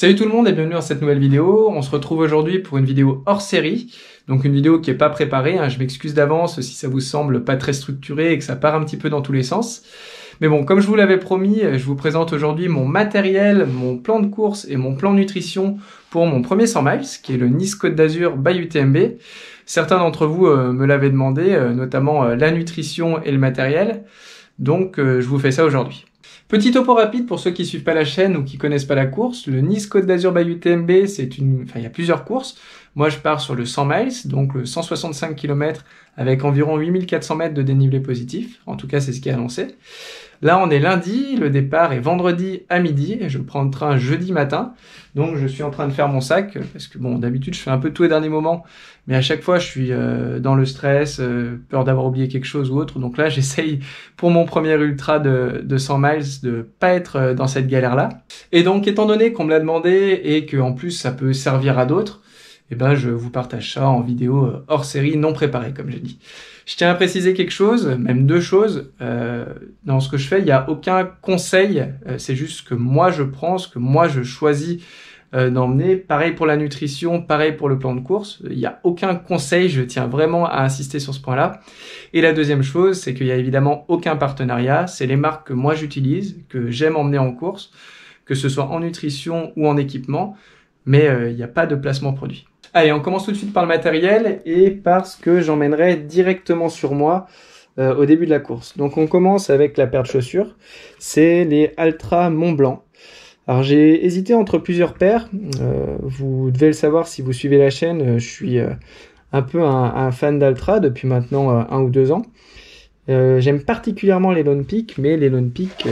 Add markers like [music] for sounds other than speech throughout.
Salut tout le monde et bienvenue dans cette nouvelle vidéo. On se retrouve aujourd'hui pour une vidéo hors série, donc une vidéo qui est pas préparée. Hein. Je m'excuse d'avance si ça vous semble pas très structuré et que ça part un petit peu dans tous les sens. Mais bon, comme je vous l'avais promis, je vous présente aujourd'hui mon matériel, mon plan de course et mon plan nutrition pour mon premier 100 miles, qui est le Nice Côte d'Azur by UTMB. Certains d'entre vous euh, me l'avaient demandé, euh, notamment euh, la nutrition et le matériel. Donc je vous fais ça aujourd'hui. Petit topo rapide pour ceux qui suivent pas la chaîne ou qui connaissent pas la course. Le Nice Côte d'Azur by UTMB, c'est une, enfin, il y a plusieurs courses. Moi, je pars sur le 100 miles, donc le 165 km avec environ 8400 mètres de dénivelé positif. En tout cas, c'est ce qui est annoncé. Là, on est lundi, le départ est vendredi à midi, je prends le train jeudi matin. Donc, je suis en train de faire mon sac, parce que bon, d'habitude, je fais un peu tout au dernier moment, mais à chaque fois, je suis euh, dans le stress, euh, peur d'avoir oublié quelque chose ou autre. Donc là, [laughs] j'essaye, pour mon premier ultra de, de 100 miles, de pas être euh, dans cette galère-là. Et donc, étant donné qu'on me l'a demandé, et que en plus, ça peut servir à d'autres, eh ben, je vous partage ça en vidéo hors série, non préparée, comme j'ai dit. Je tiens à préciser quelque chose, même deux choses. Euh, dans ce que je fais, il n'y a aucun conseil. Euh, c'est juste que moi je prends, ce que moi je choisis euh, d'emmener. Pareil pour la nutrition, pareil pour le plan de course. Il n'y a aucun conseil. Je tiens vraiment à insister sur ce point-là. Et la deuxième chose, c'est qu'il n'y a évidemment aucun partenariat. C'est les marques que moi j'utilise, que j'aime emmener en course, que ce soit en nutrition ou en équipement. Mais il n'y a pas de placement produit. Allez, on commence tout de suite par le matériel et parce que j'emmènerai directement sur moi euh, au début de la course. Donc on commence avec la paire de chaussures. C'est les Altra Mont Blanc. Alors j'ai hésité entre plusieurs paires. Euh, vous devez le savoir si vous suivez la chaîne. Euh, je suis un peu un, fan d'Altra depuis maintenant un ou deux ans. J'aime particulièrement les Lone Peak, mais les Lone Peak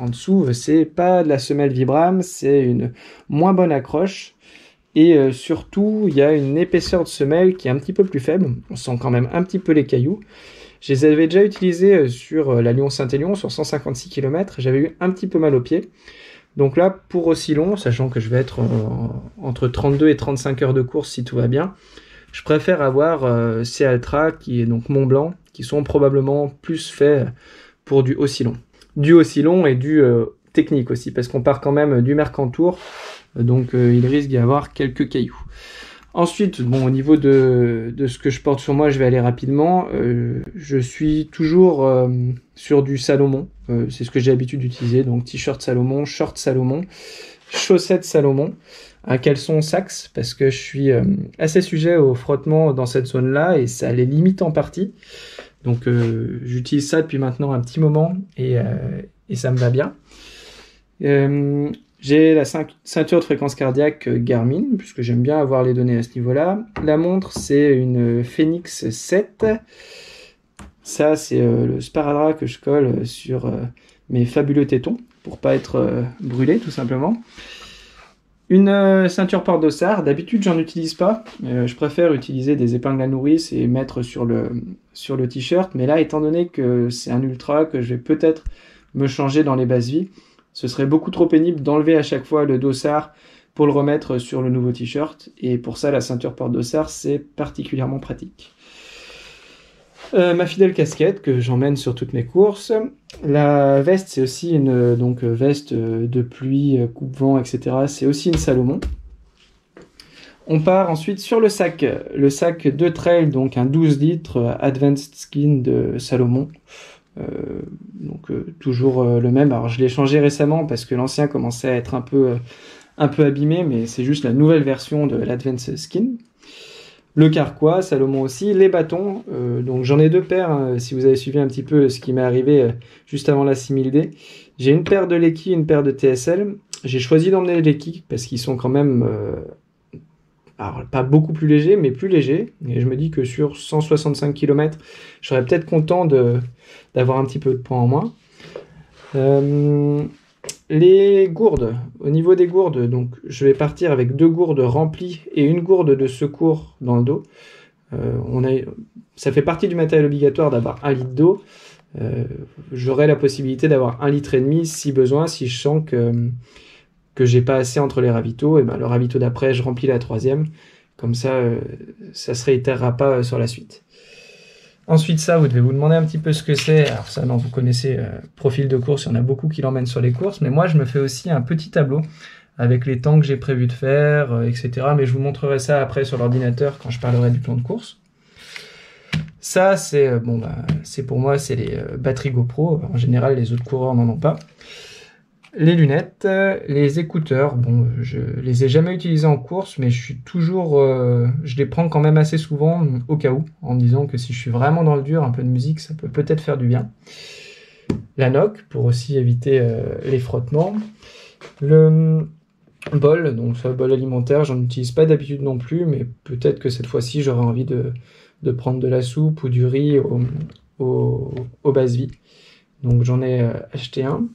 en dessous, c'est pas de la semelle Vibram, c'est une moins bonne accroche. Et euh, surtout, il y a une épaisseur de semelle qui est un petit peu plus faible. On sent quand même un petit peu les cailloux. Je les avais déjà utilisés euh, sur euh, la Lyon-Saint-Élion, sur 156 km. J'avais eu un petit peu mal aux pieds. Donc là, pour aussi long, sachant que je vais être entre 32 et 35 heures de course si tout va bien, je préfère avoir ces Altra, qui est donc Mont Blanc, qui sont probablement plus faits pour du aussi long. Du aussi long et du technique aussi, parce qu'on part quand même du Mercantour, donc euh, il risque d'y avoir quelques cailloux. Ensuite, bon, au niveau de, ce que je porte sur moi, je vais aller rapidement. Euh, je suis toujours euh, sur du Salomon. c'est ce que j'ai l'habitude d'utiliser. Donc t-shirt Salomon, short Salomon, chaussettes Salomon, un caleçon Saxe parce que je suis assez sujet au frottement dans cette zone-là et ça les limite en partie. Donc j'utilise ça depuis maintenant un petit moment et ça me va bien. J'ai la ceinture de fréquence cardiaque euh, Garmin, puisque j'aime bien avoir les données à ce niveau-là. La montre, c'est une Phoenix 7. Ça, c'est euh, le sparadrap que je colle sur euh, mes fabuleux tétons, pour pas être brûlé, tout simplement. Une ceinture porte-dossard, d'habitude j'en utilise pas, je préfère utiliser des épingles à nourrice et mettre sur le, sur le t-shirt, mais là étant donné que c'est un ultra, que je vais peut-être me changer dans les bases vies, ce serait beaucoup trop pénible d'enlever à chaque fois le dossard pour le remettre sur le nouveau t-shirt. Et pour ça, la ceinture porte-dossard, c'est particulièrement pratique. Euh, ma fidèle casquette que j'emmène sur toutes mes courses. La veste, c'est aussi une veste de pluie, coupe-vent, etc. C'est aussi une Salomon. On part ensuite sur le sac. Le sac de trail, donc un 12 litres Advanced Skin de Salomon. Euh, donc euh, toujours euh, le même. Alors je l'ai changé récemment parce que l'ancien commençait à être un peu un peu abîmé, mais c'est juste la nouvelle version de l'Advance Skin. Le carquois, Salomon aussi, les bâtons. donc j'en ai deux paires, hein, si vous avez suivi un petit peu ce qui m'est arrivé juste avant la 6000D. J'ai une paire de Leki, une paire de TSL. J'ai choisi d'emmener les Leki parce qu'ils sont quand même alors pas beaucoup plus léger, mais plus léger. Et je me dis que sur 165 km, je serais peut-être content d'avoir un petit peu de poids en moins. Euh, les gourdes, au niveau des gourdes, donc je vais partir avec deux gourdes remplies et une gourde de secours dans le dos. Euh, ça fait partie du matériel obligatoire d'avoir un litre d'eau. Euh, j'aurai la possibilité d'avoir un litre et demi si besoin, si je sens que que j'ai pas assez entre les ravitaux, et ben le ravito d'après, je remplis la troisième. Comme ça, euh, ça se réitérera pas euh, sur la suite. Ensuite, ça, vous devez vous demander un petit peu ce que c'est. Alors ça, non, vous connaissez euh, profil de course, il y en a beaucoup qui l'emmènent sur les courses, mais moi, je me fais aussi un petit tableau avec les temps que j'ai prévu de faire, etc. Mais je vous montrerai ça après sur l'ordinateur quand je parlerai du plan de course. Ça, c'est bon, bah, c'est pour moi, c'est les batteries GoPro. En général, les autres coureurs n'en ont pas. Les lunettes, les écouteurs. Bon, je les ai jamais utilisés en course, mais je suis toujours, je les prends quand même assez souvent au cas où, en disant que si je suis vraiment dans le dur, un peu de musique, ça peut peut-être faire du bien. La noc pour aussi éviter les frottements. Le bol, donc ce bol alimentaire, j'en utilise pas d'habitude non plus, mais peut-être que cette fois-ci j'aurai envie de, prendre de la soupe ou du riz au, au, au base vie. Donc j'en ai euh, acheté un.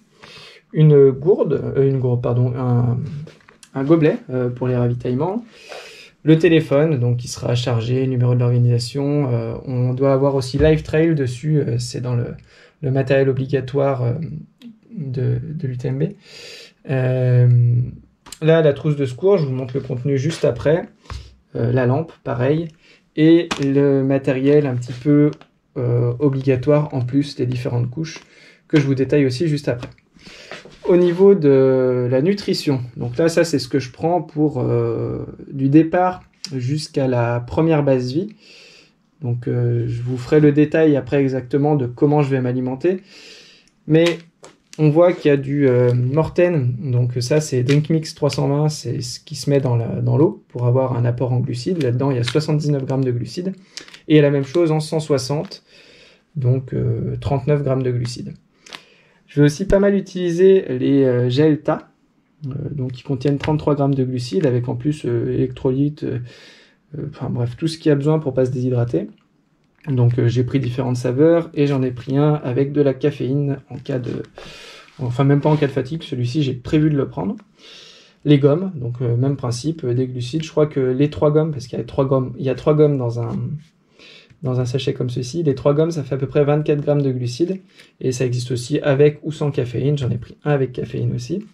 Une gourde, euh, une gourde, pardon, un, gobelet euh, pour les ravitaillements. Le téléphone, donc qui sera chargé, numéro de l'organisation. on doit avoir aussi Live Trail dessus, c'est dans le, matériel obligatoire de, l'UTMB. Là, la trousse de secours, je vous montre le contenu juste après. Euh, la lampe, pareil. Et le matériel un petit peu euh, obligatoire en plus des différentes couches que je vous détaille aussi juste après. Au niveau de la nutrition, donc là, ça c'est ce que je prends pour euh, du départ jusqu'à la première base vie. Donc je vous ferai le détail après exactement de comment je vais m'alimenter. Mais on voit qu'il y a du euh, Morten, donc ça c'est Drink Mix 320, c'est ce qui se met dans l'eau pour avoir un apport en glucides. Là-dedans il y a 79 grammes de glucides. Et la même chose en 160, donc 39 euh, grammes de glucides. Je vais aussi pas mal utiliser les euh, Gelta, donc qui contiennent 33 grammes de glucides avec en plus électrolytes, enfin bref, tout ce qu'il y a besoin pour pas se déshydrater. Donc euh, j'ai pris différentes saveurs et j'en ai pris un avec de la caféine en cas de... Enfin même pas en cas de fatigue, celui-ci j'ai prévu de le prendre. Les gommes, donc euh, même principe, euh, des glucides. Je crois que les trois gommes, parce qu'il y a trois y a trois gommes dans un, dans un sachet comme ceci. Les trois gommes, ça fait à peu près 24 grammes de glucides. Et ça existe aussi avec ou sans caféine. J'en ai pris un avec caféine aussi.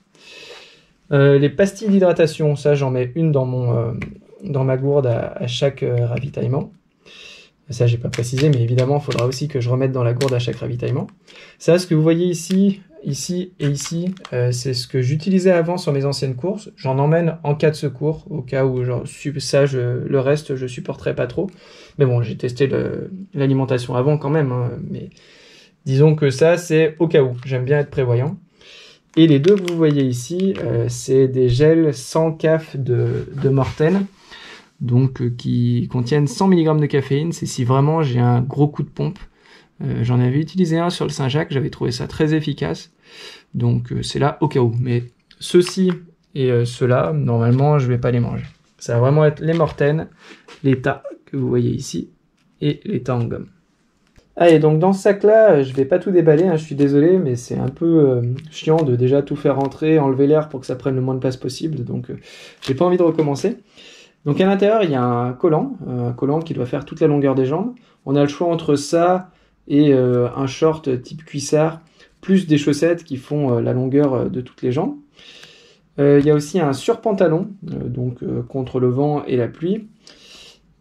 les pastilles d'hydratation, ça j'en mets une dans, dans ma gourde à chaque ravitaillement. Ça, j'ai pas précisé, mais évidemment, il faudra aussi que je remette dans la gourde à chaque ravitaillement. Ça, ce que vous voyez ici, ici et ici, euh, c'est ce que j'utilisais avant sur mes anciennes courses. J'en emmène en cas de secours, au cas où genre, ça, le reste, je supporterais pas trop. Mais bon, j'ai testé l'alimentation avant quand même. Hein, mais disons que ça, c'est au cas où. J'aime bien être prévoyant. Et les deux que vous voyez ici, euh, c'est des gels sans caf de, de Morten donc euh, qui contiennent 100 mg de caféine. C'est si vraiment j'ai un gros coup de pompe. J'en avais utilisé un sur le Saint-Jacques, j'avais trouvé ça très efficace. Donc euh, c'est là au cas où. Mais ceux-ci et ceux-là, normalement, je vais pas les manger. Ça va vraiment être les mortaines, les tas que vous voyez ici, et les tas en gomme. Allez, donc dans ce sac-là, je vais pas tout déballer, hein, je suis désolé, mais c'est un peu chiant de déjà tout faire rentrer, enlever l'air pour que ça prenne le moins de place possible, donc j'ai pas envie de recommencer. Donc à l'intérieur, il y a un collant, euh, un collant qui doit faire toute la longueur des jambes. On a le choix entre ça et euh, un short type cuissard, plus des chaussettes qui font euh, la longueur de toutes les jambes. il y a aussi un surpantalon, donc contre le vent et la pluie.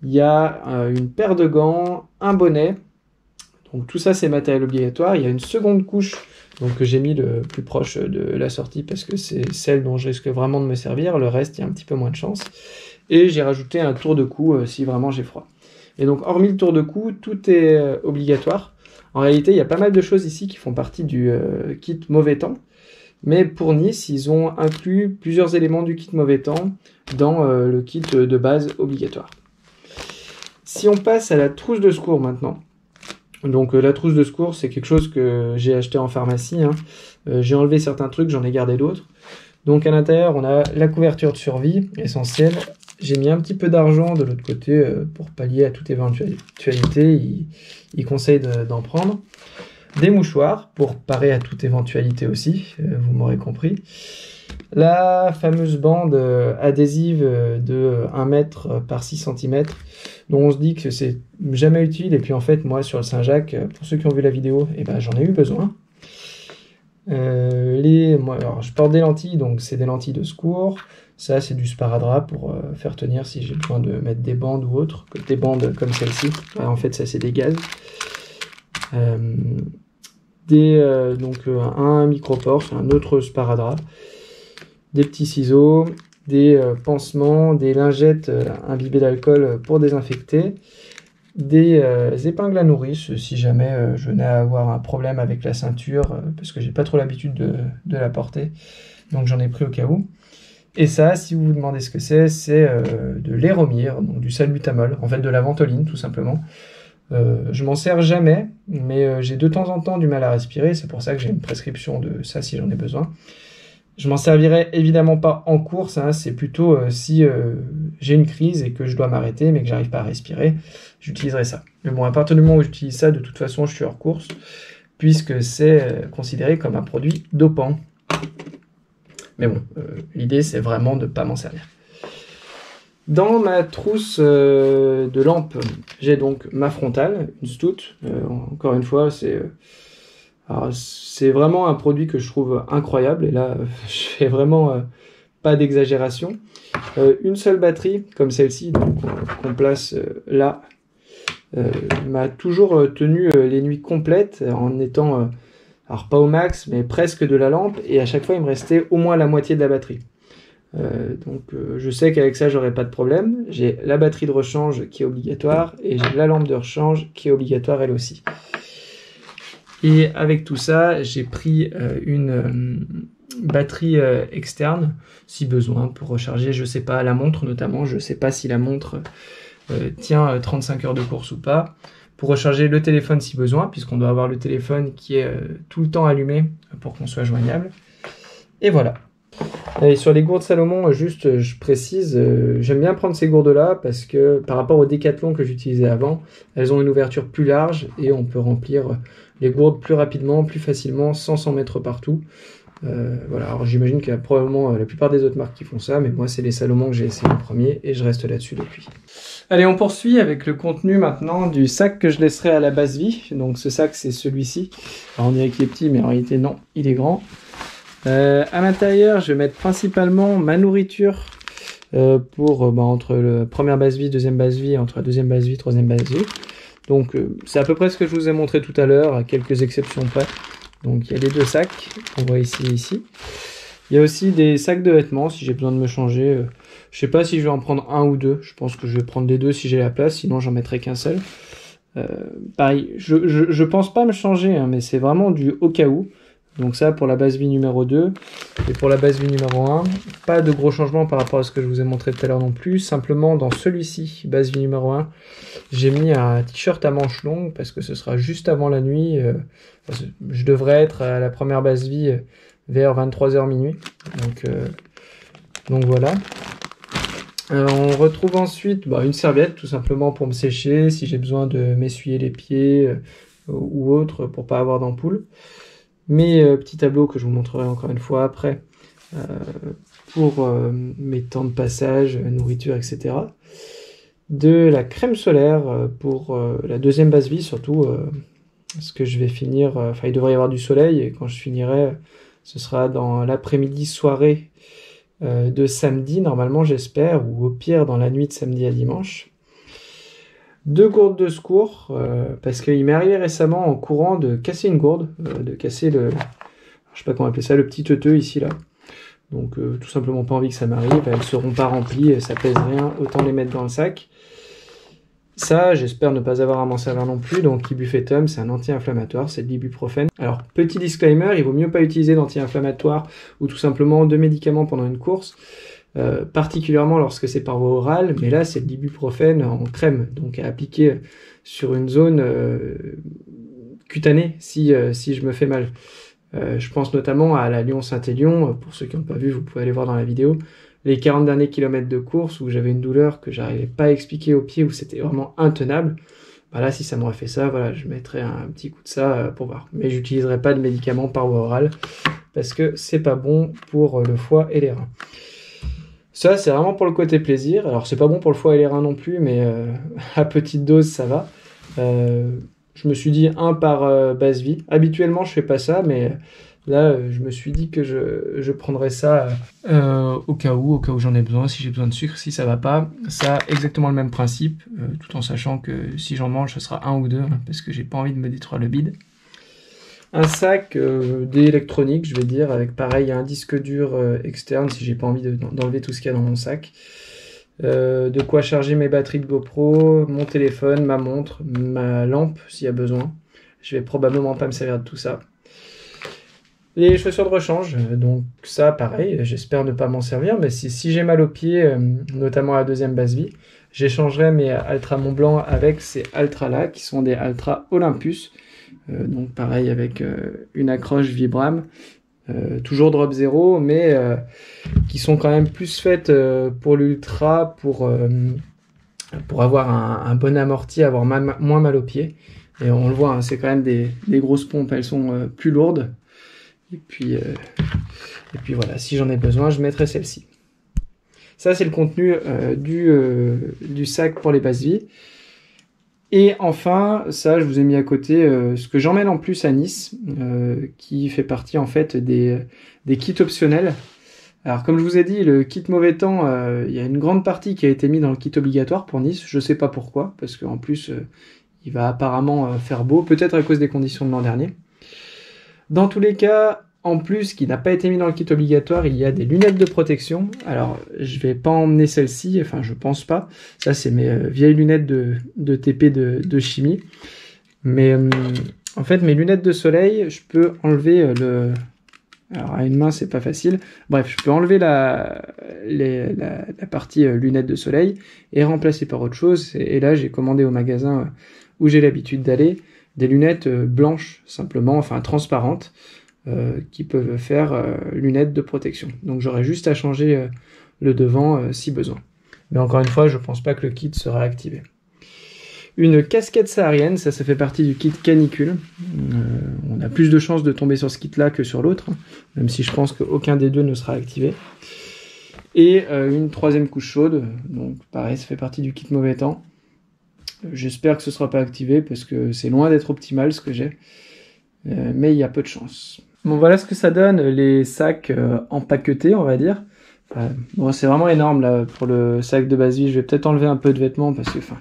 Il y a une paire de gants, un bonnet. Donc tout ça c'est matériel obligatoire. Il y a une seconde couche donc que j'ai mis le plus proche de la sortie parce que c'est celle dont je risque vraiment de me servir. Le reste, il y a un petit peu moins de chance. Et j'ai rajouté un tour de cou euh, si vraiment j'ai froid. Et donc, hormis le tour de cou, tout est euh, obligatoire. En réalité, il y a pas mal de choses ici qui font partie du euh, kit mauvais temps. Mais pour Nice, ils ont inclus plusieurs éléments du kit mauvais temps dans le kit de base obligatoire. Si on passe à la trousse de secours maintenant. Donc la trousse de secours, c'est quelque chose que j'ai acheté en pharmacie. Hein. j'ai enlevé certains trucs, j'en ai gardé d'autres. Donc à l'intérieur, on a la couverture de survie essentielle j'ai mis un petit peu d'argent de l'autre côté euh, pour pallier à toute éventualité. Il, il conseille d'en prendre. Des mouchoirs pour parer à toute éventualité aussi, euh, vous m'aurez compris. La fameuse bande euh, adhésive de 1 mètre par 6 cm, dont on se dit que c'est jamais utile. Et puis en fait, moi sur le Saint-Jacques, pour ceux qui ont vu la vidéo, eh ben, j'en ai eu besoin. les, moi, alors, je porte des lentilles, donc c'est des lentilles de secours. Ça, c'est du sparadrap pour euh, faire tenir si j'ai besoin de mettre des bandes ou autre. Des bandes comme celle-ci. en fait, ça, c'est des gaz. Euh, des, euh, donc, un micropore, un autre sparadrap. des petits ciseaux, des pansements, des lingettes imbibées d'alcool pour désinfecter, des épingles à nourrice si jamais je n'ai à avoir un problème avec la ceinture parce que j'ai pas trop l'habitude de, de, la porter donc j'en ai pris au cas où et ça si vous vous demandez ce que c'est c'est de l'éromire donc du salbutamol en fait de la ventoline tout simplement euh, je m'en sers jamais, mais euh, j'ai de temps en temps du mal à respirer, c'est pour ça que j'ai une prescription de ça si j'en ai besoin. Je m'en servirai évidemment pas en course, hein, c'est plutôt euh, si j'ai une crise et que je dois m'arrêter mais que j'arrive pas à respirer, j'utiliserai ça. Mais bon, à partir du moment où j'utilise ça, de toute façon, je suis hors course, puisque c'est considéré comme un produit dopant. Mais bon, l'idée c'est vraiment de ne pas m'en servir. Dans ma trousse euh, de lampe, j'ai donc ma frontale, une stout. Euh, encore une fois, c'est euh, c'est vraiment un produit que je trouve incroyable. Et là, [laughs] je fais vraiment pas d'exagération. une seule batterie, comme celle-ci, qu'on place là, m'a toujours tenu les nuits complètes en étant, alors pas au max, mais presque de la lampe. Et à chaque fois, il me restait au moins la moitié de la batterie. Euh, donc euh, je sais qu'avec ça j'aurai pas de problème. J'ai la batterie de rechange qui est obligatoire et j'ai la lampe de rechange qui est obligatoire elle aussi. Et avec tout ça, j'ai pris euh, une batterie externe si besoin pour recharger, je sais pas, la montre notamment. Je sais pas si la montre tient 35 heures de course ou pas. Pour recharger le téléphone si besoin, puisqu'on doit avoir le téléphone qui est tout le temps allumé pour qu'on soit joignable. Et voilà. Et sur les gourdes Salomon, juste je précise, euh, j'aime bien prendre ces gourdes-là parce que par rapport aux décathlons que j'utilisais avant, elles ont une ouverture plus large et on peut remplir les gourdes plus rapidement, plus facilement, sans s'en mettre partout. Euh, voilà, alors j'imagine qu'il y a probablement euh, la plupart des autres marques qui font ça, mais moi c'est les Salomon que j'ai essayé en premier et je reste là-dessus depuis. Allez, on poursuit avec le contenu maintenant du sac que je laisserai à la base vie. Donc ce sac c'est celui-ci. Alors on dirait qu'il est petit, mais en réalité non, il est grand. Euh, à l'intérieur, je vais mettre principalement ma nourriture euh, pour bah, entre la première base vie, deuxième base vie, entre la deuxième base vie, troisième base vie. Donc c'est à peu près ce que je vous ai montré tout à l'heure, à quelques exceptions près. Donc il y a les deux sacs qu'on voit ici et ici. Il y a aussi des sacs de vêtements si j'ai besoin de me changer. Je sais pas si je vais en prendre un ou deux. Je pense que je vais prendre les deux si j'ai la place, sinon j'en mettrai qu'un seul. pareil, je, je, pense pas me changer, hein, mais c'est vraiment du au cas où. Donc ça pour la base vie numéro 2. Et pour la base vie numéro 1, pas de gros changements par rapport à ce que je vous ai montré tout à l'heure non plus. Simplement dans celui-ci, base vie numéro 1, j'ai mis un t-shirt à manches longues parce que ce sera juste avant la nuit. Euh, je devrais être à la première base vie euh, vers 23h minuit. Donc, euh, donc voilà. on retrouve ensuite bah, une serviette tout simplement pour me sécher si j'ai besoin de m'essuyer les pieds ou autre pour pas avoir d'ampoule mes euh, petits tableaux que je vous montrerai encore une fois après euh, pour euh, mes temps de passage, nourriture, etc. De la crème solaire pour la deuxième base vie, surtout parce que je vais finir, enfin il devrait y avoir du soleil et quand je finirai, ce sera dans l'après-midi soirée de samedi normalement j'espère, ou au pire dans la nuit de samedi à dimanche deux gourdes de secours, euh, parce qu'il m'est arrivé récemment en courant de casser une gourde, euh, de casser le, je sais pas comment appeler ça, le petit teuteux ici là. Donc euh, tout simplement pas envie que ça m'arrive, elles seront pas remplies, ça pèse rien, autant les mettre dans le sac. Ça, j'espère ne pas avoir à m'en servir non plus. Donc, ibuprofen, c'est un anti-inflammatoire, c'est de l'ibuprofène. Alors, petit disclaimer, il vaut mieux pas utiliser d'anti-inflammatoire ou tout simplement de médicaments pendant une course. Euh, particulièrement lorsque c'est par voie orale, mais là c'est de l'ibuprofène en crème, donc à appliquer sur une zone euh, cutanée si, euh, si je me fais mal. je pense notamment à la Lyon-Saint-Élion, pour ceux qui n'ont pas vu, vous pouvez aller voir dans la vidéo, les 40 derniers kilomètres de course où j'avais une douleur que j'arrivais pas à expliquer au pied, où c'était vraiment intenable. Bah là, si ça m'aurait fait ça, voilà, je mettrais un petit coup de ça pour voir. Mais j'utiliserai pas de médicaments par voie orale parce que c'est pas bon pour le foie et les reins. Ça, c'est vraiment pour le côté plaisir. Alors, c'est pas bon pour le foie et les reins non plus, mais euh, [laughs] à petite dose, ça va. Euh, je me suis dit un par euh, base vie. Habituellement, je fais pas ça, mais là, je me suis dit que je, je prendrais ça au cas où, au cas où j'en ai besoin, si j'ai besoin de sucre, si ça va pas. Ça exactement le même principe, tout en sachant que si j'en mange, ce sera un ou deux, hein, parce que j'ai pas envie de me détruire le bide. Un sac d'électronique, je vais dire, avec pareil un disque dur externe si j'ai pas envie d'enlever tout ce qu'il y a dans mon sac. de quoi charger mes batteries de GoPro, mon téléphone, ma montre, ma lampe s'il y a besoin. Je vais probablement pas me servir de tout ça. Les chaussures de rechange, euh, donc ça pareil, j'espère ne pas m'en servir, mais si, j'ai mal aux pieds, euh, notamment à la deuxième base vie, j'échangerai mes Altra Mont Blanc avec ces Altra là, qui sont des Altra Olympus, euh, donc pareil avec une accroche Vibram, toujours drop 0, mais qui sont quand même plus faites pour l'ultra, pour, pour avoir un, bon amorti, avoir moins mal aux pieds. Et on le voit, hein, c'est quand même des, des, grosses pompes, elles sont plus lourdes. Et puis, euh, et puis voilà, si j'en ai besoin, je mettrai celle-ci. Ça, c'est le contenu euh, du, euh, du sac pour les bases vie. Et enfin, ça, je vous ai mis à côté ce que j'emmène en plus à Nice, qui fait partie en fait des, des kits optionnels. Alors, comme je vous ai dit, le kit mauvais temps, il y a une grande partie qui a été mis dans le kit obligatoire pour Nice. Je sais pas pourquoi, parce qu'en plus, il va apparemment faire beau, peut-être à cause des conditions de l'an dernier. Dans tous les cas, en plus, qui n'a pas été mis dans le kit obligatoire, il y a des lunettes de protection. Alors, je vais pas emmener celle-ci, enfin, je pense pas. Ça, c'est mes euh, vieilles lunettes de, TP de, chimie. Mais euh, en fait, mes lunettes de soleil, je peux enlever euh, le. Alors, à une main, c'est pas facile. Bref, je peux enlever la, partie lunettes de soleil et remplacer par autre chose. et là, j'ai commandé au magasin où j'ai l'habitude d'aller des lunettes blanches simplement, enfin transparentes, euh, qui peuvent faire euh, lunettes de protection. Donc j'aurais juste à changer le devant si besoin. Mais encore une fois, je pense pas que le kit sera activé. Une casquette saharienne, ça, ça fait partie du kit canicule. on a plus de chances de tomber sur ce kit-là que sur l'autre, même si je pense qu'aucun des deux ne sera activé. Et une troisième couche chaude, donc pareil, ça fait partie du kit mauvais temps. J'espère que ce ne sera pas activé parce que c'est loin d'être optimal ce que j'ai. Euh, mais il y a peu de chance. Bon, voilà ce que ça donne, les sacs euh, empaquetés, on va dire. bon, c'est vraiment énorme là pour le sac de base vie. Je vais peut-être enlever un peu de vêtements parce que, enfin,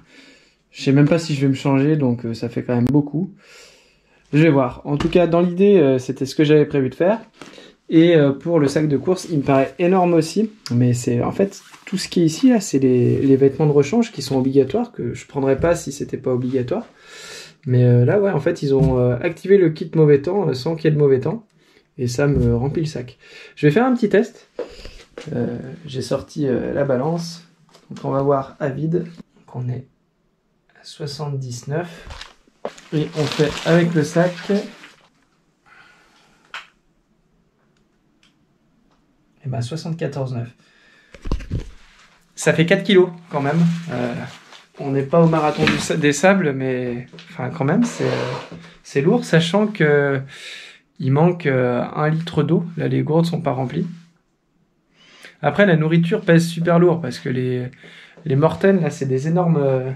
je sais même pas si je vais me changer, donc euh, ça fait quand même beaucoup. Je vais voir. En tout cas, dans l'idée, c'était ce que j'avais prévu de faire. Et pour le sac de course, il me paraît énorme aussi, mais c'est en fait tout ce qui est ici, là, c'est les, vêtements de rechange qui sont obligatoires, que je prendrais pas si c'était pas obligatoire. Mais euh, là, ouais, en fait, ils ont euh, activé le kit mauvais temps euh, sans qu'il y ait de mauvais temps. Et ça me remplit le sac. Je vais faire un petit test. J'ai sorti la balance. Donc on va voir à vide. Donc on est à 79. Et on fait avec le sac. Et ben 74,9 ça fait 4 kilos quand même. Euh, on n'est pas au marathon des sables, mais enfin quand même, c'est lourd, sachant que il manque euh, un litre d'eau. Là, les gourdes sont pas remplies. Après, la nourriture pèse super lourd parce que les, les mortaines, là, c'est des énormes, euh,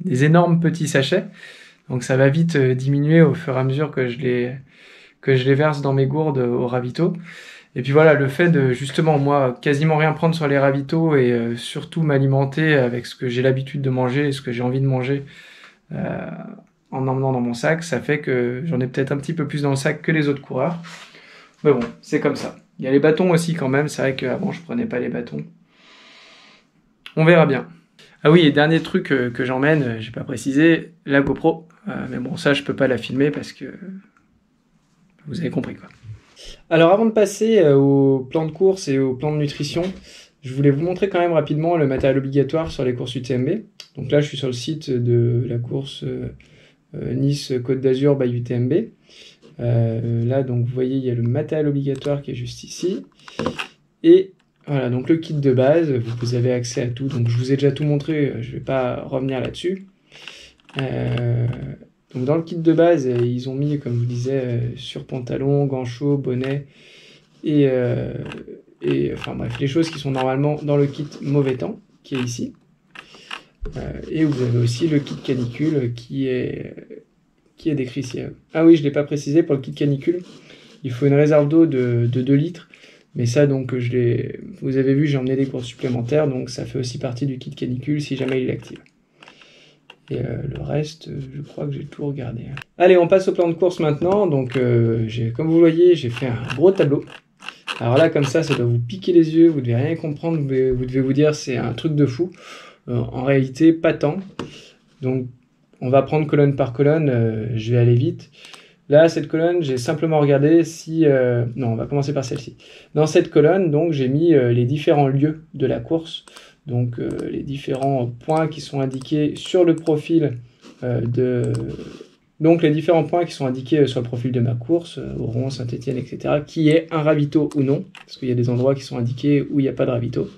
des énormes petits sachets. Donc ça va vite diminuer au fur et à mesure que je les, que je les verse dans mes gourdes au ravito. Et puis voilà, le fait de justement moi quasiment rien prendre sur les ravitaux et euh, surtout m'alimenter avec ce que j'ai l'habitude de manger et ce que j'ai envie de manger euh, en emmenant dans mon sac, ça fait que j'en ai peut-être un petit peu plus dans le sac que les autres coureurs. Mais bon, c'est comme ça. Il y a les bâtons aussi quand même, c'est vrai qu'avant je prenais pas les bâtons. On verra bien. Ah oui, et dernier truc euh, que, j'emmène, j'ai pas précisé, la GoPro. mais bon, ça je peux pas la filmer parce que vous avez compris quoi. Alors avant de passer euh, au plan de course et au plan de nutrition, je voulais vous montrer quand même rapidement le matériel obligatoire sur les courses UTMB. Donc là, je suis sur le site de la course euh, euh, Nice Côte d'Azur by UTMB. là, donc vous voyez, il y a le matériel obligatoire qui est juste ici. Et voilà, donc le kit de base, vous avez accès à tout. Donc je vous ai déjà tout montré, je ne vais pas revenir là-dessus. Donc dans le kit de base, euh, ils ont mis, comme je vous disais, euh, sur pantalon, gants chauds, bonnet et, euh, et enfin bref, les choses qui sont normalement dans le kit mauvais temps, qui est ici. Et vous avez aussi le kit canicule qui est, qui est décrit ici. Ah oui, je ne l'ai pas précisé pour le kit canicule. Il faut une réserve d'eau de, de 2 litres. Mais ça, donc, je vous avez vu, j'ai emmené des courses supplémentaires, donc ça fait aussi partie du kit canicule si jamais il est actif. Et le reste, je crois que j'ai tout regardé. Allez, on passe au plan de course maintenant. Donc, comme vous voyez, j'ai fait un gros tableau. Alors là, comme ça, ça doit vous piquer les yeux, vous devez rien comprendre, vous devez vous, dire c'est un truc de fou. En réalité, pas tant. Donc, on va prendre colonne par colonne, je vais aller vite. Là, cette colonne, j'ai simplement regardé si... Euh, non, on va commencer par celle-ci. Dans cette colonne, donc, j'ai mis euh, les différents lieux de la course, donc euh, les différents points qui sont indiqués sur le profil de... Donc les différents points qui sont indiqués sur le profil de ma course, Oron, Saint-Etienne, etc., qui est un ravito ou non, parce qu'il y a des endroits qui sont indiqués où il n'y a pas de ravito,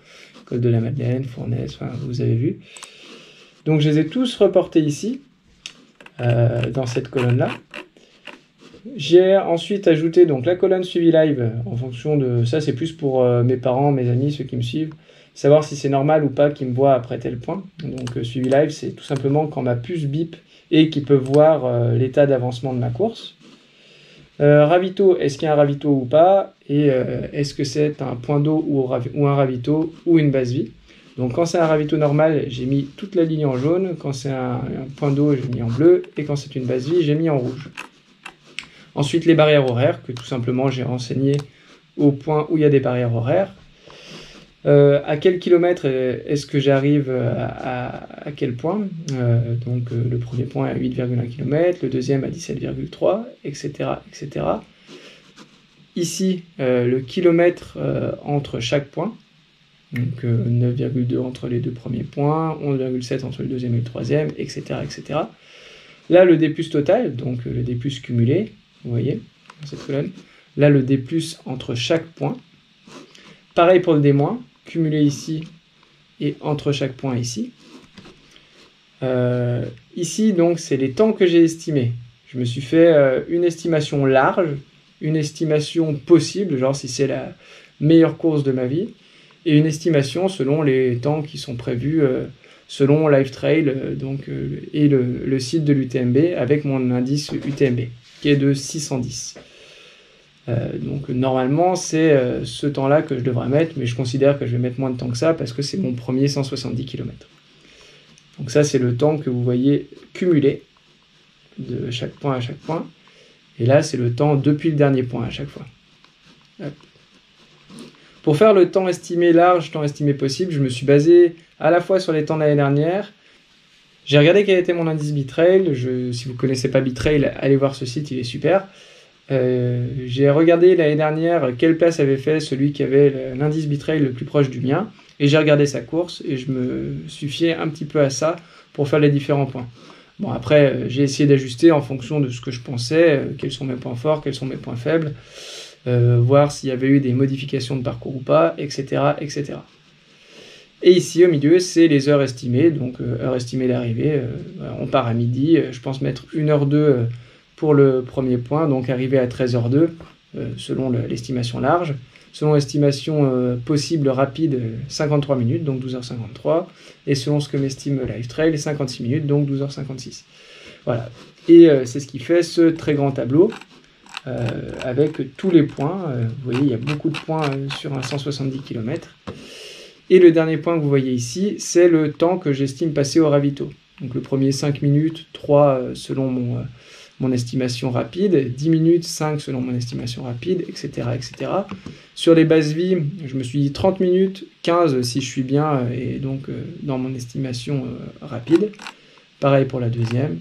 De la Madeleine, Fournaise, vous avez vu. Donc je les ai tous reportés ici, dans cette colonne-là. J'ai ensuite ajouté donc la colonne suivi live en fonction de ça, c'est plus pour euh, mes parents, mes amis, ceux qui me suivent, savoir si c'est normal ou pas qu'ils me voient après tel point. Donc euh, suivi live, c'est tout simplement quand ma puce bip et qu'ils peuvent voir euh, l'état d'avancement de ma course. Ravito, est-ce qu'il y a un ravito ou pas? Et est-ce que c'est un point d'eau ou, un ravito ou une base vie? Donc quand c'est un ravito normal, j'ai mis toute la ligne en jaune, quand c'est un, un point d'eau, j'ai mis en bleu, et quand c'est une base vie, j'ai mis en rouge. Ensuite, les barrières horaires, que tout simplement j'ai renseigné au point où il y a des barrières horaires. Euh, à quel kilomètre est-ce que j'arrive à, quel point euh, Donc euh, le premier point à 8,1 km, le deuxième à 17,3, etc., etc. Ici, le kilomètre entre chaque point, donc 9,2 entre les deux premiers points, 11,7 entre le deuxième et le troisième, etc., etc. Là, le D total, donc le D cumulé, vous voyez, dans cette colonne. Là, le D+, entre chaque point. Pareil pour le D-, cumulé ici et entre chaque point ici. Euh, ici, donc, c'est les temps que j'ai estimés. Je me suis fait euh, une estimation large, une estimation possible, genre si c'est la meilleure course de ma vie, et une estimation selon les temps qui sont prévus euh, selon LiveTrail donc, et le, le site de l'UTMB avec mon indice UTMB qui est de 610. Euh, donc normalement c'est euh, ce temps-là que je devrais mettre, mais je considère que je vais mettre moins de temps que ça parce que c'est mon premier 170 km. Donc ça c'est le temps que vous voyez cumulé de chaque point à chaque point. Et là c'est le temps depuis le dernier point à chaque fois. Pour faire le temps estimé large, temps estimé possible, je me suis basé à la fois sur les temps de l'année dernière j'ai regardé quel était mon indice Bitrail. Si vous connaissez pas Bitrail, allez voir ce site, il est super. Euh, j'ai regardé l'année dernière quelle place avait fait celui qui avait l'indice Bitrail le plus proche du mien. Et j'ai regardé sa course et je me suis un petit peu à ça pour faire les différents points. Bon, après, euh, j'ai essayé d'ajuster en fonction de ce que je pensais, euh, quels sont mes points forts, quels sont mes points faibles, voir s'il y avait eu des modifications de parcours ou pas, etc. etc. Et ici, au milieu, c'est les heures estimées. Donc, heure estimée d'arrivée, on part à midi. Je pense mettre 1h02 pour le premier point, donc arriver à 13h02, selon l'estimation large. Selon l'estimation possible rapide, 53 minutes, donc 12h53. Et selon ce que m'estime Live Trail, 56 minutes, donc 12h56. Voilà. Et c'est ce qui fait ce très grand tableau. avec tous les points. vous voyez, il y a beaucoup de points sur un 170 km. Et le dernier point que vous voyez ici, c'est le temps que j'estime passer au ravito. Donc le premier 5 minutes, 3 euh, selon mon, euh, mon estimation rapide, 10 minutes, 5 selon mon estimation rapide, etc., etc. Sur les bases vie, je me suis dit 30 minutes, 15 si je suis bien euh, et donc dans mon estimation rapide. Pareil pour la deuxième.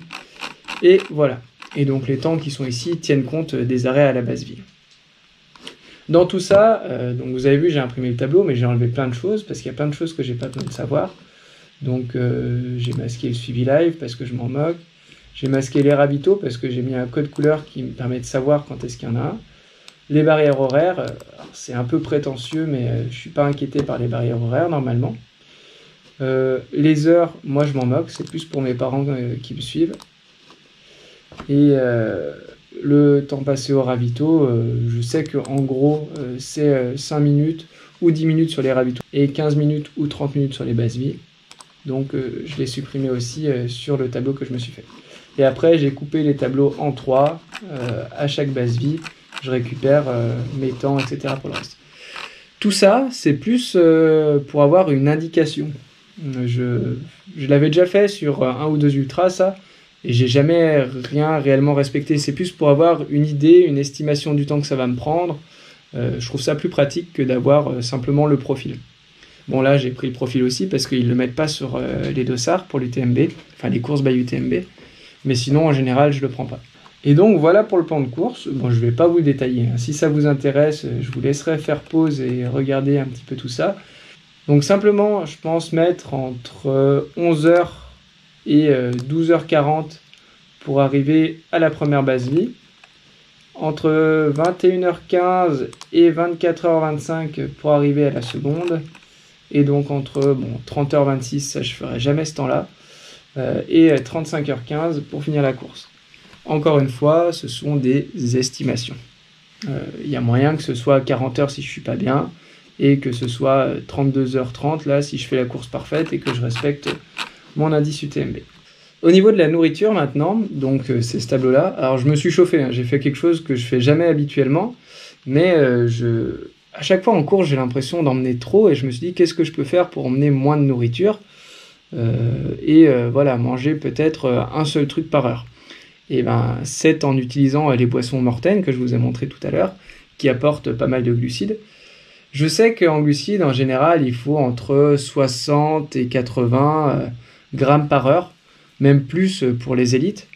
Et voilà. Et donc les temps qui sont ici tiennent compte des arrêts à la base vie. Dans tout ça, euh, donc vous avez vu, j'ai imprimé le tableau, mais j'ai enlevé plein de choses parce qu'il y a plein de choses que j'ai pas besoin de savoir. Donc euh, j'ai masqué le suivi live parce que je m'en moque. J'ai masqué les ravitaux parce que j'ai mis un code couleur qui me permet de savoir quand est-ce qu'il y en a un. Les barrières horaires, euh, c'est un peu prétentieux, mais je suis pas inquiété par les barrières horaires normalement. les heures, moi je m'en moque, c'est plus pour mes parents qui me suivent. Et le temps passé au ravito, euh, je sais qu'en gros, euh, c'est 5 euh, minutes ou 10 minutes sur les ravitaux et 15 minutes ou 30 minutes sur les bases vie. Donc je l'ai supprimé aussi sur le tableau que je me suis fait. Et après, j'ai coupé les tableaux en 3 à chaque base vie. Je récupère mes temps, etc. pour le reste. Tout ça, c'est plus pour avoir une indication. Je, l'avais déjà fait sur un ou deux ultras, ça, et j'ai jamais rien réellement respecté. C'est plus pour avoir une idée, une estimation du temps que ça va me prendre. Euh, je trouve ça plus pratique que d'avoir euh, simplement le profil. Bon, là, j'ai pris le profil aussi parce qu'ils ne le mettent pas sur euh, les dossards pour l'UTMB, enfin les courses by UTMB. Mais sinon, en général, je le prends pas. Et donc, voilà pour le plan de course. Bon, je vais pas vous le détailler. Hein. Si ça vous intéresse, je vous laisserai faire pause et regarder un petit peu tout ça. Donc, simplement, je pense mettre entre 11h et 12h40 pour arriver à la première base vie. Entre 21h15 et 24h25 pour arriver à la seconde. Et donc entre bon, 30h26, ça je ferai jamais ce temps-là. Euh, et 35h15 pour finir la course. Encore une fois, ce sont des estimations. Il euh, y a moyen que ce soit 40h si je suis pas bien et que ce soit 32h30 là si je fais la course parfaite et que je respecte mon indice UTMB. Au niveau de la nourriture maintenant, donc euh, c'est ce tableau-là. Alors je me suis chauffé, hein. j'ai fait quelque chose que je fais jamais habituellement, mais euh, à chaque fois en course j'ai l'impression d'emmener trop et je me suis dit qu'est-ce que je peux faire pour emmener moins de nourriture? euh, et voilà manger peut-être un seul truc par heure. Et ben c'est en utilisant les boissons mortaines que je vous ai montré tout à l'heure, qui apportent pas mal de glucides. Je sais qu'en glucides en général il faut entre 60 et 80 grammes par heure même plus euh, pour les élites.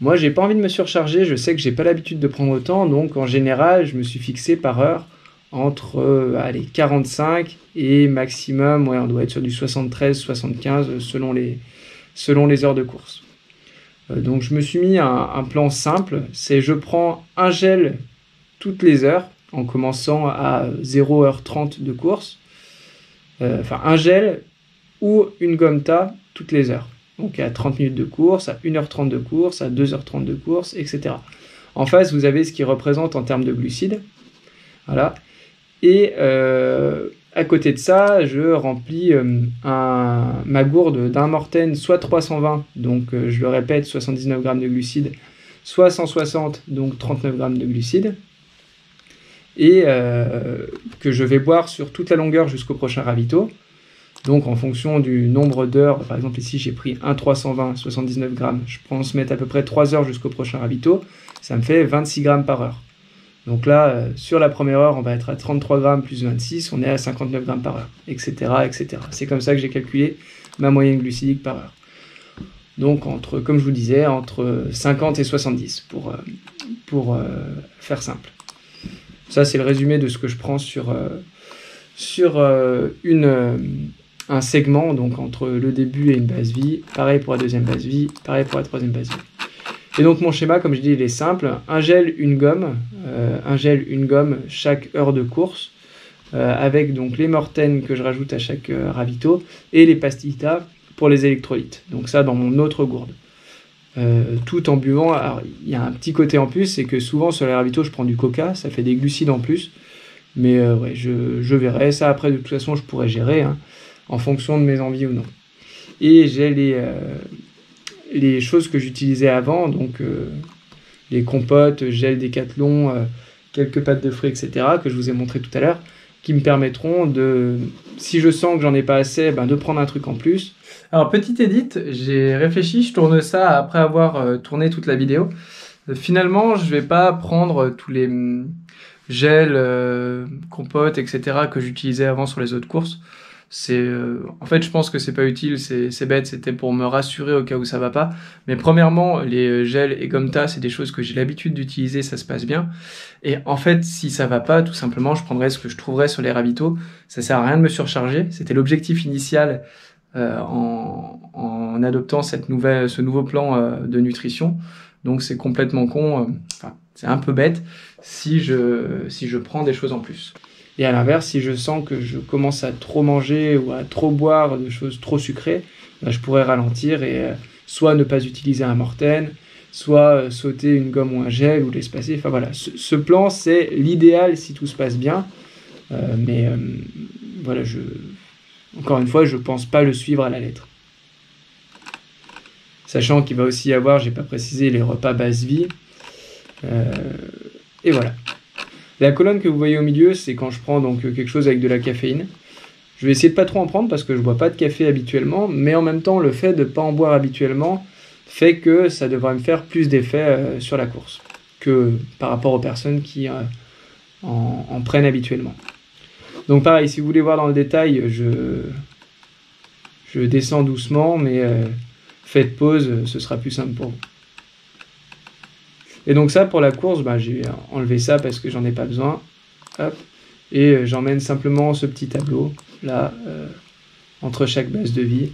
Moi, j'ai pas envie de me surcharger, je sais que j'ai pas l'habitude de prendre autant, donc en général, je me suis fixé par heure entre euh, allez, 45 et maximum, ouais, on doit être sur du 73, 75 selon les, heures de course. Euh, donc je me suis mis un, un plan simple, c'est je prends un gel toutes les heures en commençant à 0h30 de course, enfin un gel ou une gomta toutes les heures. Donc à 30 minutes de course, à 1h30 de course, à 2h30 de course, etc. En face, vous avez ce qui représente en termes de glucides. Voilà. Et euh, à côté de ça, je remplis euh, ma gourde d'un Morten, soit 320, donc euh, je le répète, 79 grammes de glucides, soit 160, donc 39 grammes de glucides, et que je vais boire sur toute la longueur jusqu'au prochain ravito. Donc en fonction du nombre d'heures, par exemple ici j'ai pris un 320, 79 grammes, je pense mettre à peu près 3 heures jusqu'au prochain ravito, ça me fait 26 grammes par heure. Donc là, euh, sur la première heure, on va être à 33 grammes plus 26, on est à 59 grammes par heure, etc. etc. C'est comme ça que j'ai calculé ma moyenne glucidique par heure. Donc entre, comme je vous disais, entre 50 et 70 pour, euh, euh, faire simple. Ça c'est le résumé de ce que je prends sur, sur une un segment donc entre le début et une base vie. Pareil pour la deuxième base vie, pareil pour la troisième base vie. Et donc mon schéma, comme je dis, il est simple. Un gel, une gomme, euh, un gel, une gomme chaque heure de course, euh, avec donc les mortaines que je rajoute à chaque euh, ravito et les pastillitas pour les électrolytes. Donc ça dans mon autre gourde. tout en buvant. Alors il y a un petit côté en plus, c'est que souvent sur les ravitaux je prends du coca, ça fait des glucides en plus. Mais ouais, je, verrai. Ça après de toute façon je pourrais gérer. Hein en fonction de mes envies ou non. Et j'ai les, euh, les choses que j'utilisais avant, donc euh, les compotes, gel décathlon, euh, quelques pâtes de fruits, etc., que je vous ai montré tout à l'heure, qui me permettront de, si je sens que j'en ai pas assez, ben, de prendre un truc en plus. Alors, petite édite, j'ai réfléchi, je tourne ça après avoir tourné toute la vidéo. Finalement, je vais pas prendre tous les hum, gels, compotes, etc., que j'utilisais avant sur les autres courses c'est euh, en fait je pense que c'est pas utile c'est bête c'était pour me rassurer au cas où ça va pas. Mais premièrement les euh, gels et gomta c'est des choses que j'ai l'habitude d'utiliser ça se passe bien. Et en fait si ça va pas tout simplement je prendrai ce que je trouverais sur les ravitaux. Ça sert à rien de me surcharger. C'était l'objectif initial euh, en, en, adoptant cette nouvelle ce nouveau plan euh, de nutrition. Donc c'est complètement con enfin c'est un peu bête si je si je prends des choses en plus et à l'inverse, si je sens que je commence à trop manger ou à trop boire de choses trop sucrées, bah, je pourrais ralentir et euh, soit ne pas utiliser un mortaine, soit euh, sauter une gomme ou un gel ou l'espacer. Enfin voilà, ce, plan c'est l'idéal si tout se passe bien. Euh, mais voilà, je, encore une fois, je pense pas le suivre à la lettre. Sachant qu'il va aussi y avoir, j'ai pas précisé, les repas base vie. et voilà. La colonne que vous voyez au milieu, c'est quand je prends donc quelque chose avec de la caféine. Je vais essayer de pas trop en prendre parce que je bois pas de café habituellement, mais en même temps, le fait de pas en boire habituellement fait que ça devrait me faire plus d'effet euh, sur la course que par rapport aux personnes qui euh, en, prennent habituellement. Donc pareil, si vous voulez voir dans le détail, je, descends doucement, mais euh, faites pause, ce sera plus simple pour vous. Et donc ça, pour la course, bah, j'ai enlevé ça parce que j'en ai pas besoin. Hop. Et j'emmène simplement ce petit tableau, là, entre chaque base de vie.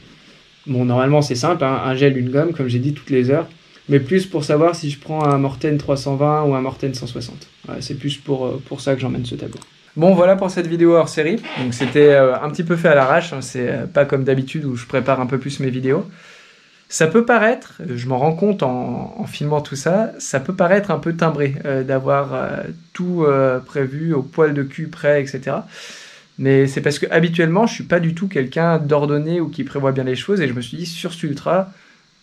Bon, normalement, c'est simple, hein, un gel, une gomme, comme j'ai dit, toutes les heures. Mais plus pour savoir si je prends un Morten 320 ou un Morten 160. c'est plus pour, euh, pour ça que j'emmène ce tableau. Bon, voilà pour cette vidéo hors série. Donc, c'était euh, un petit peu fait à l'arrache. Hein. C'est euh, pas comme d'habitude où je prépare un peu plus mes vidéos. Ça peut paraître, je m'en rends compte en, filmant tout ça, ça peut paraître un peu timbré d'avoir tout prévu au poil de cul prêt, etc. Mais c'est parce que habituellement, je suis pas du tout quelqu'un d'ordonné ou qui prévoit bien les choses. Et je me suis dit, sur ce ultra,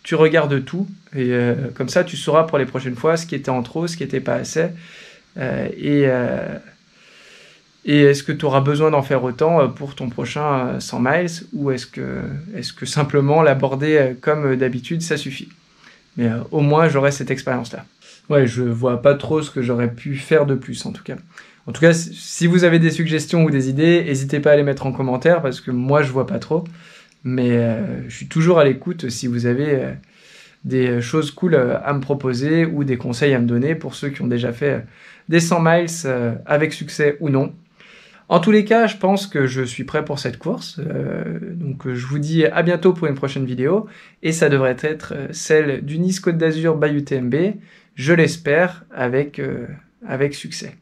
tu regardes tout. Et euh, comme ça, tu sauras pour les prochaines fois ce qui était en trop, ce qui n'était pas assez. Euh, et, euh, et est-ce que tu auras besoin d'en faire autant pour ton prochain 100 miles Ou est-ce que, est que simplement l'aborder comme d'habitude, ça suffit? Mais au moins, j'aurai cette expérience-là. Ouais, je vois pas trop ce que j'aurais pu faire de plus en tout cas. En tout cas, si vous avez des suggestions ou des idées, n'hésitez pas à les mettre en commentaire parce que moi je vois pas trop. Mais euh, je suis toujours à l'écoute si vous avez euh, des choses cool euh, à me proposer ou des conseils à me donner pour ceux qui ont déjà fait des 100 miles avec succès ou non. En tous les cas, je pense que je suis prêt pour cette course. donc je vous dis à bientôt pour une prochaine vidéo. Et ça devrait être celle du Nice Côte d'Azur by UTMB. Je l'espère avec, avec succès.